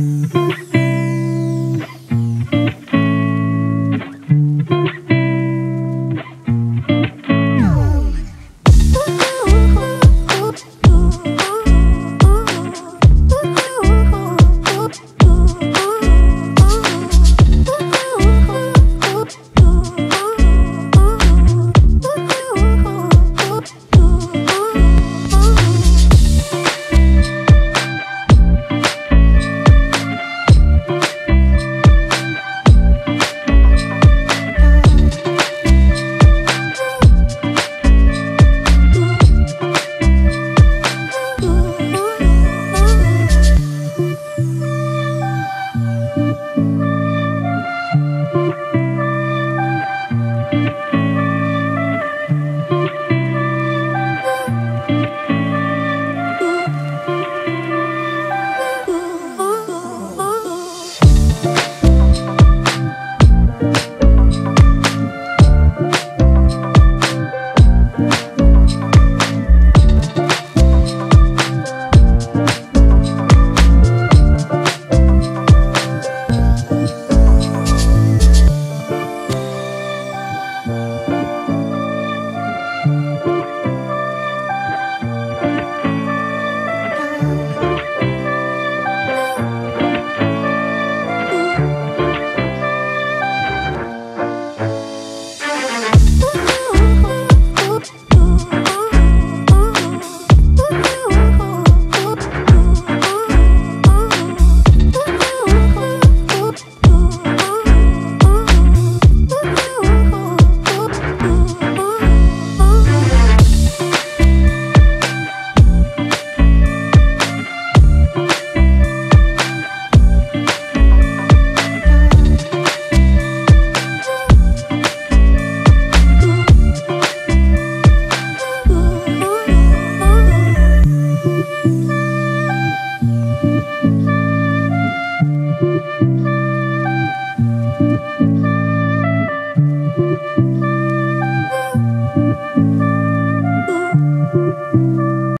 Bye. Woo!